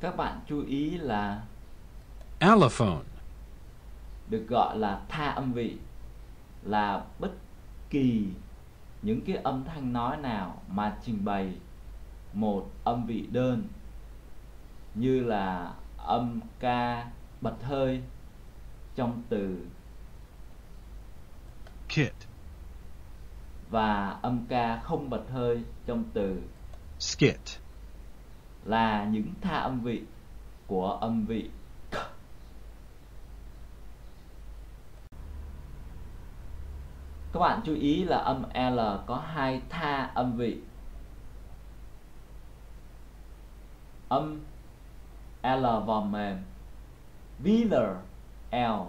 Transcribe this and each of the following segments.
các bạn chú ý là allophone, được gọi là tha âm vị là bất kỳ những cái âm thanh nói nào mà trình bày một âm vị đơn như là âm ca bật hơi trong từ kit, và âm ca không bật hơi trong từ skit, là những tha âm vị của âm vị k. Các bạn chú ý là âm L có hai tha âm vị. Âm L vòm mềm, Wheeler, L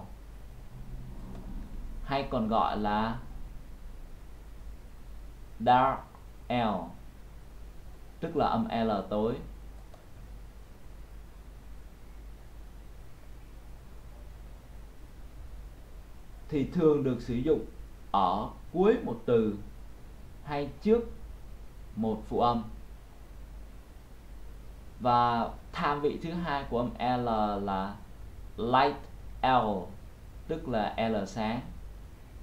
hay còn gọi là Dark L, tức là âm L tối thì thường được sử dụng ở cuối một từ hay trước một phụ âm. Và tham vị thứ hai của âm L là light L, tức là L sáng,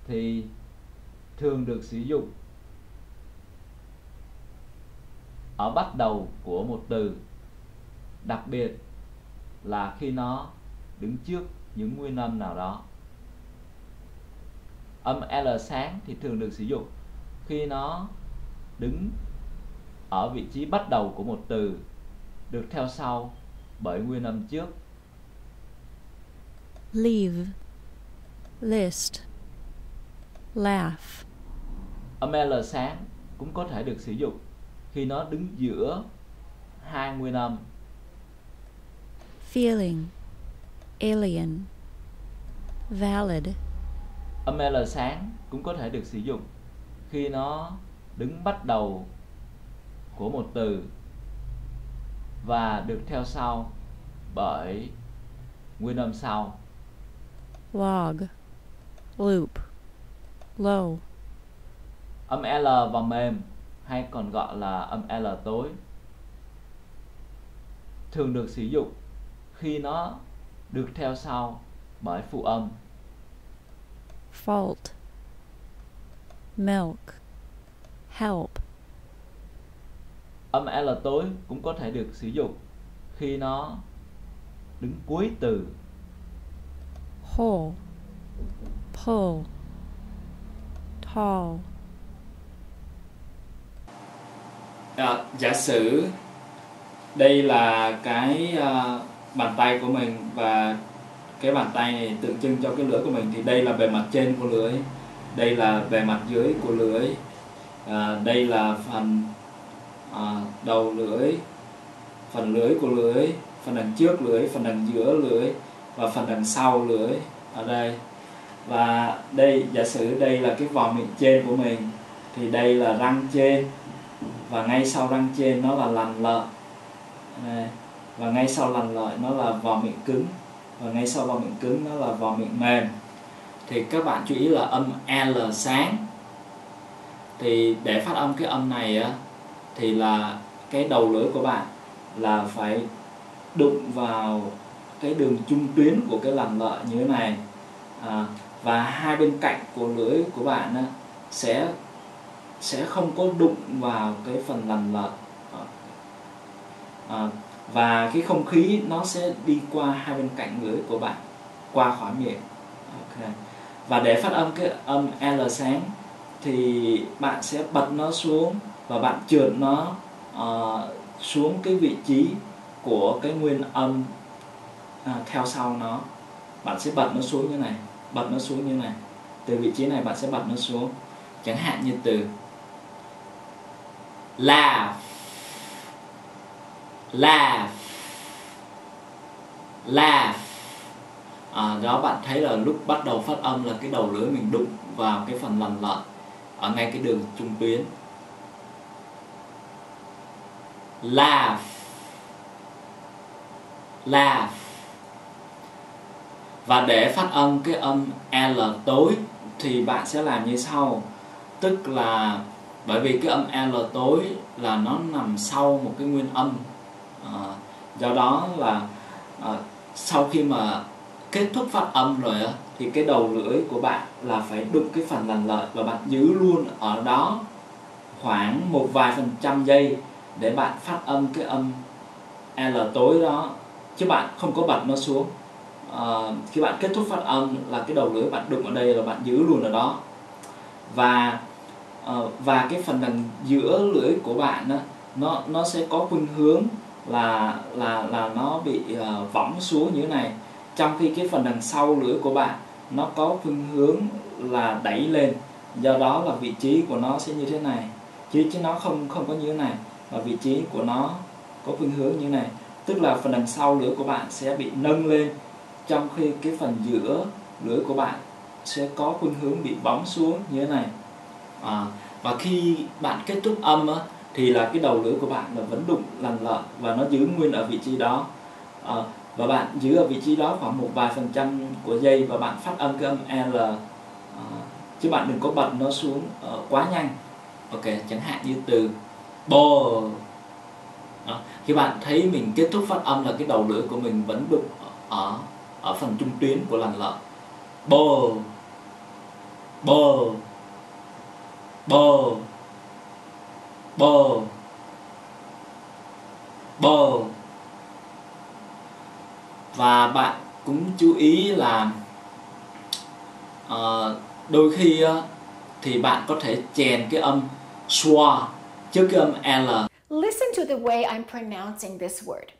thì thường được sử dụng ở bắt đầu của một từ, đặc biệt là khi nó đứng trước những nguyên âm nào đó âm L sáng thì thường được sử dụng. Khi nó đứng ở vị trí bắt đầu của một từ được theo sau bởi nguyên âm trước. Leave, list, laugh, âm L sáng cũng có thể được sử dụng khi nó đứng giữa hai nguyên âm. Feeling, alien, valid, âm L sáng cũng có thể được sử dụng khi nó đứng bắt đầu của một từ và được theo sau bởi nguyên âm sau. Log, loop, low, âm L và mềm hay còn gọi là âm L tối thường được sử dụng khi nó được theo sau bởi phụ âm fault, milk, help, âm L tối cũng có thể được sử dụng khi nó đứng cuối từ. Whole, pull, tall, À, giả sử đây là cái à, bàn tay của mình và cái bàn tay này tượng trưng cho cái lưỡi của mình thì đây là bề mặt trên của lưỡi đây là bề mặt dưới của lưỡi à, đây là phần à, đầu lưỡi phần lưỡi của lưỡi phần đằng trước lưỡi phần đằng giữa lưỡi và phần đằng sau lưỡi ở đây. Và đây giả sử đây là cái vòng miệng trên của mình thì đây là răng trên và ngay sau răng trên nó là lằn lợi. Và ngay sau lằn lợi nó là vòm miệng cứng và ngay sau vào miệng cứng nó là vào miệng mềm. Thì các bạn chú ý là âm L sáng. Thì để phát âm cái âm này á thì là cái đầu lưỡi của bạn là phải đụng vào cái đường trung tuyến của cái lằn lợi như thế này. À, và hai bên cạnh của lưỡi của bạn á, sẽ sẽ không có đụng vào cái phần lằn lợi. À, và cái không khí nó sẽ đi qua hai bên cạnh lưỡi của bạn qua khỏi miệng. Ok. Và để phát âm cái âm L sáng thì bạn sẽ bật nó xuống và bạn trượt nó uh, xuống cái vị trí của cái nguyên âm uh, theo sau nó. Bạn sẽ bật nó xuống như này bật nó xuống như này. Từ vị trí này bạn sẽ bật nó xuống. Chẳng hạn như từ laugh laugh. Laugh. À, đó bạn thấy là lúc bắt đầu phát âm là cái đầu lưỡi mình đụng vào cái phần lằn lợn ở ngay cái đường trung tuyến. Laugh. Laugh. Và để phát âm cái âm L tối thì bạn sẽ làm như sau. Tức là bởi vì cái âm L tối là nó nằm sau một cái nguyên âm à, do đó là à, sau khi mà kết thúc phát âm rồi á thì cái đầu lưỡi của bạn là phải đụng cái phần lành lợi và bạn giữ luôn ở đó khoảng một vài phần trăm giây để bạn phát âm cái âm L tối đó chứ bạn không có bật nó xuống. À, khi bạn kết thúc phát âm là cái đầu lưỡi bạn đụng ở đây là bạn giữ luôn ở đó. Và à, và cái phần đằng giữa lưỡi của bạn đó, nó nó sẽ có khuynh hướng là là là nó bị uh, võng xuống như thế này. Trong khi cái phần đằng sau lưỡi của bạn nó có phương hướng là đẩy lên do đó là vị trí của nó sẽ như thế này. Chứ chứ nó không không có như thế này và vị trí của nó có phương hướng như thế này. Tức là phần đằng sau lưỡi của bạn sẽ bị nâng lên trong khi cái phần giữa lưỡi của bạn sẽ có khuynh hướng bị bóng xuống như thế này. À, và khi bạn kết thúc âm á, thì là cái đầu lưỡi của bạn là vẫn đụng lành lợn và nó giữ nguyên ở vị trí đó. À, và bạn giữ ở vị trí đó khoảng một vài phần trăm của giây và bạn phát âm cái âm L à, chứ bạn đừng có bật nó xuống uh, quá nhanh. Ok chẳng hạn như từ bo đó. khi bạn thấy mình kết thúc phát âm là cái đầu lưỡi của mình vẫn đụng ở ở phần trung tuyến của làn lợn bo bo bo bò bò và bạn cũng chú ý là uh, đôi khi uh, thì bạn có thể chèn cái âm schwa trước cái âm l Listen to the way I'm pronouncing this word.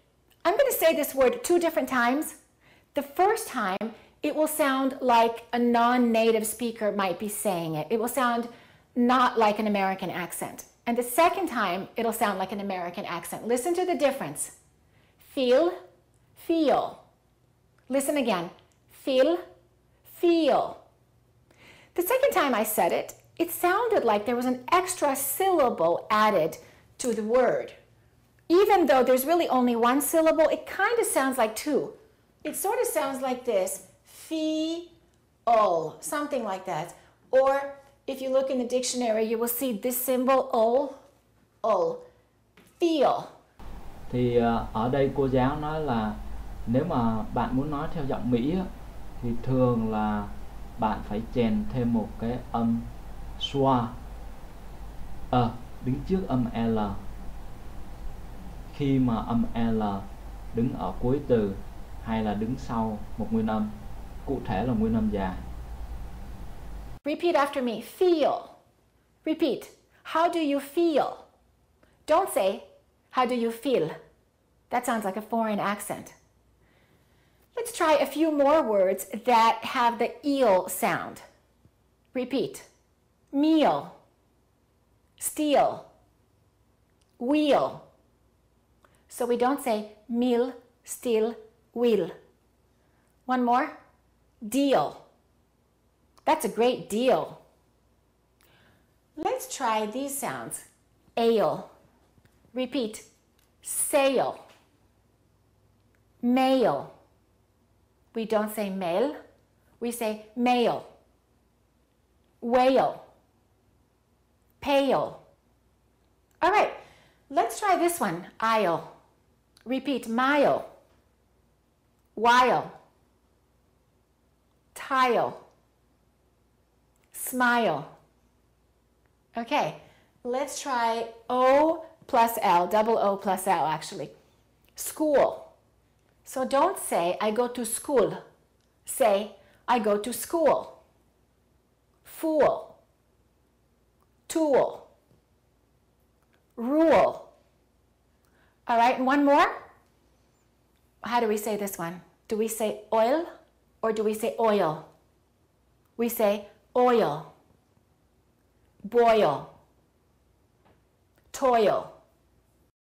I'm going to say this word two different times. The first time, it will sound like a non native speaker might be saying it. It will sound not like an American accent. And the second time, it'll sound like an American accent. Listen to the difference. Feel, feel. Listen again. Feel, feel. The second time I said it, it sounded like there was an extra syllable added to the word. Even though there's really only one syllable, it kind of sounds like two. It sort of sounds like this feel, something like that. Or if you look in the dictionary, you will see this symbol all, all, feel. thì à, ở đây cô giáo nói là nếu mà bạn muốn nói theo giọng Mỹ thì thường là bạn phải chèn thêm một cái âm schwa ờ đứng trước âm L. Khi mà âm L đứng ở cuối từ hay là đứng sau một nguyên âm cụ thể là nguyên âm dài. Repeat after me. Feel. Repeat. How do you feel? Don't say, How do you feel? That sounds like a foreign accent. Let's try a few more words that have the eel sound. Repeat. Meal. Steal. Wheel. So we don't say meal, steal, wheel. One more. Deal. That's a great deal. Let's try these sounds. Ale. Repeat. Sail. Mail. We don't say mail, we say mail. Whale. Pale. All right, let's try this one. Aisle. Repeat. Mile. While. Tile. Smile. Okay, let's try O plus L, double O plus L actually. School. So don't say, I go to school. Say, I go to school. Fool. Tool. Rule. All right, one more. How do we say this one? Do we say oil or do we say oil? We say oil, boil, toil.